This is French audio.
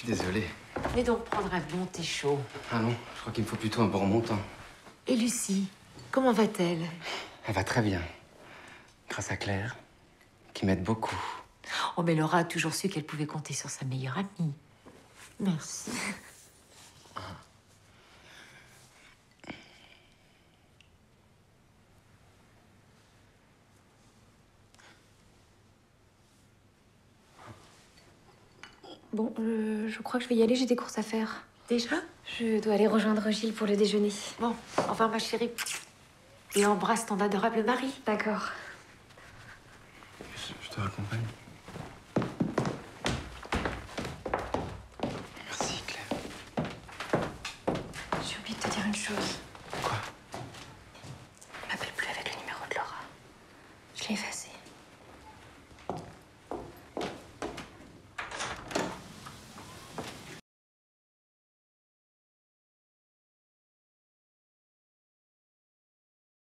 suis désolé. Mais donc prendre un bon thé chaud. Ah non, je crois qu'il me faut plutôt un bon remontant. Et Lucie, comment va-t-elle? Elle va très bien. Grâce à Claire, qui m'aide beaucoup. Oh, mais Laura a toujours su qu'elle pouvait compter sur sa meilleure amie. Merci. Bon, euh, je crois que je vais y aller, j'ai des courses à faire. Déjà? Je dois aller rejoindre Gilles pour le déjeuner. Bon, enfin ma chérie. Et embrasse ton adorable mari. D'accord. Je, je te raccompagne. Merci, Claire. J'ai oublié de te dire une chose.